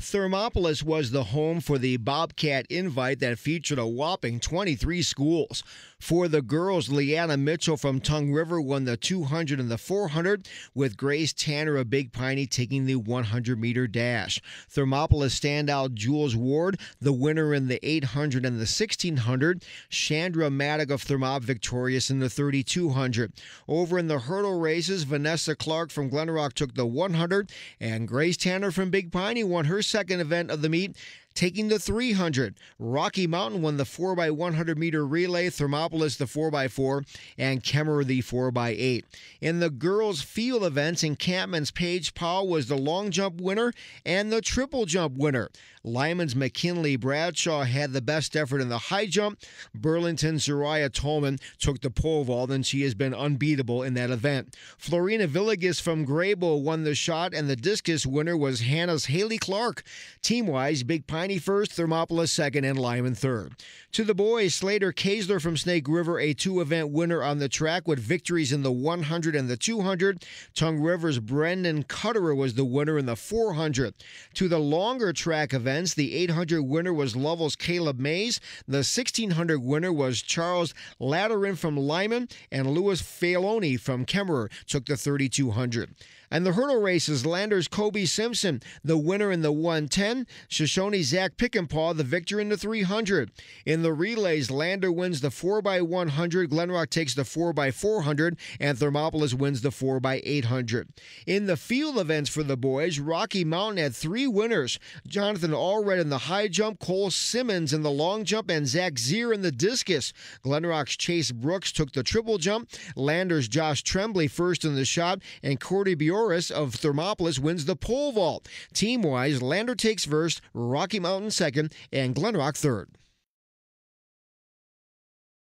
Thermopolis was the home for the Bobcat Invite that featured a whopping 23 schools. For the girls, Leanna Mitchell from Tongue River won the 200 and the 400, with Grace Tanner of Big Piney taking the 100 meter dash. Thermopolis standout Jules Ward, the winner in the 800 and the 1600. Chandra Maddock of Thermop victorious in the 3200. Over in the hurdle races, Vanessa Clark from Glenrock took the 100, and Grace Tanner from Big Piney won her second event of the meet taking the 300. Rocky Mountain won the 4x100 meter relay, Thermopolis the 4x4, and Kemmerer the 4x8. In the girls' field events, Encampment's, Paige Powell was the long jump winner and the triple jump winner. Lyman's McKinley Bradshaw had the best effort in the high jump. Burlington's Zariah Tolman took the pole vault, and she has been unbeatable in that event. Florina Villegas from Greybull won the shot, and the discus winner was Hanna's Haley Clark. Team wise, Big Pine first, Thermopolis second, and Lyman third. To the boys, Slater Kazler from Snake River, a two event winner on the track with victories in the 100 and the 200. Tongue River's Brendan Cutterer was the winner in the 400. To the longer track events, the 800 winner was Lovell's Caleb Mays. The 1600 winner was Charles Latterin from Lyman, and Louis Faloni from Kemmerer took the 3200. And the hurdle races, Landers Kobe Simpson, the winner in the 110. Shoshoni Zach Pickenpaw, the victor in the 300. In the relays, Lander wins the 4x100, Glenrock takes the 4x400, and Thermopolis wins the 4x800. In the field events for the boys, Rocky Mountain had three winners Jonathan Allred in the high jump, Cole Simmons in the long jump, and Zach Zier in the discus. Glenrock's Chase Brooks took the triple jump. Landers Josh Tremblay first in the shot, and Cordy Bjork of Thermopolis wins the pole vault. Team wise, Lander takes first, Rocky Mountain second, and Glenrock third.